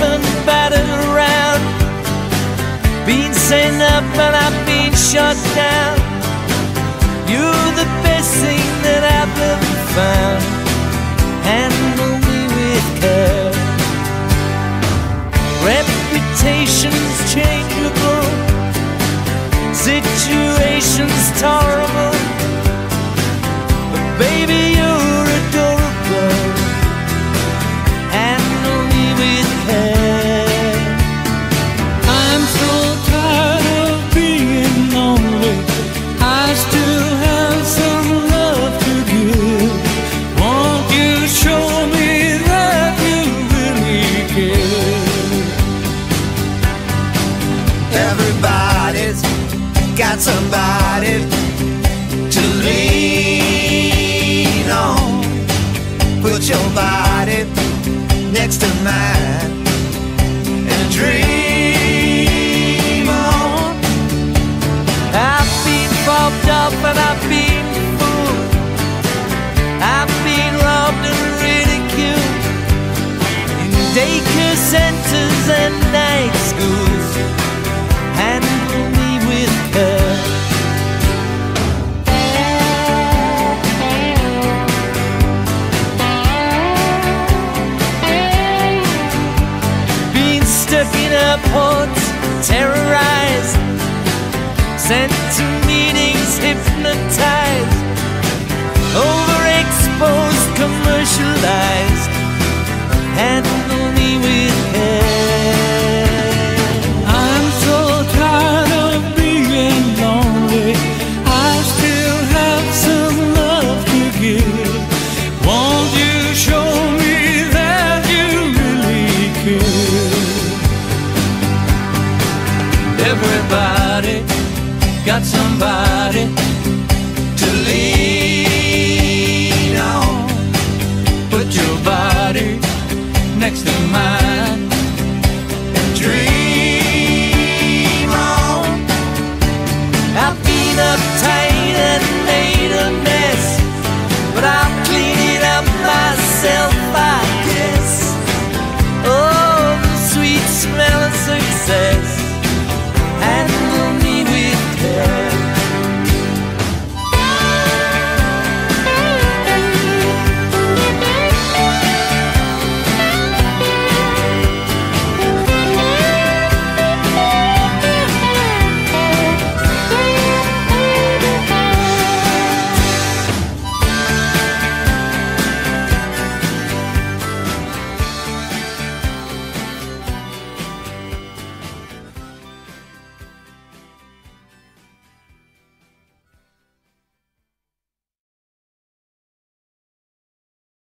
and battered around. Been sent up and I've been shut down. You're the best thing that I've ever found. Got somebody to lean on. Put your body next to mine and dream on. I've been fobbed up and I've been stuck in airports, terrorized sent to meetings hypnotized, overexposed, commercialized. Handle me with Everybody got somebody to lean on. Put your body next to mine.